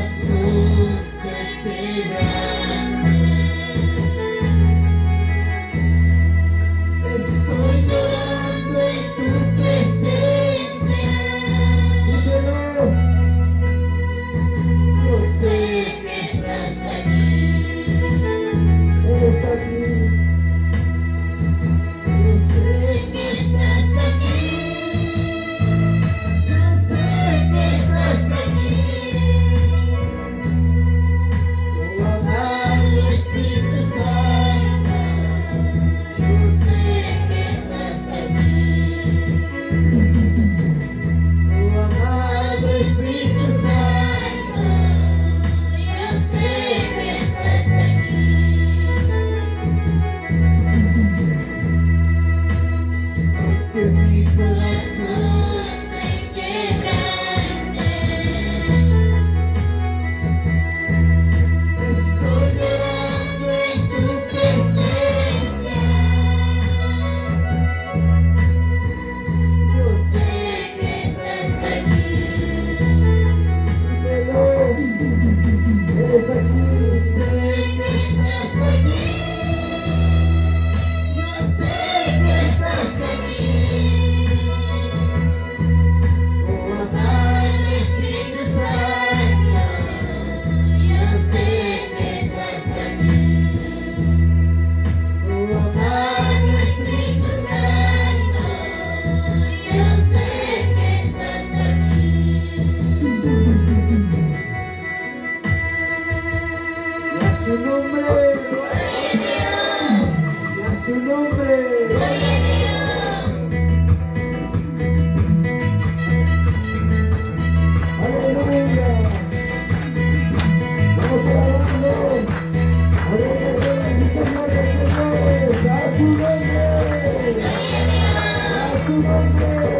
Gloria a Dios.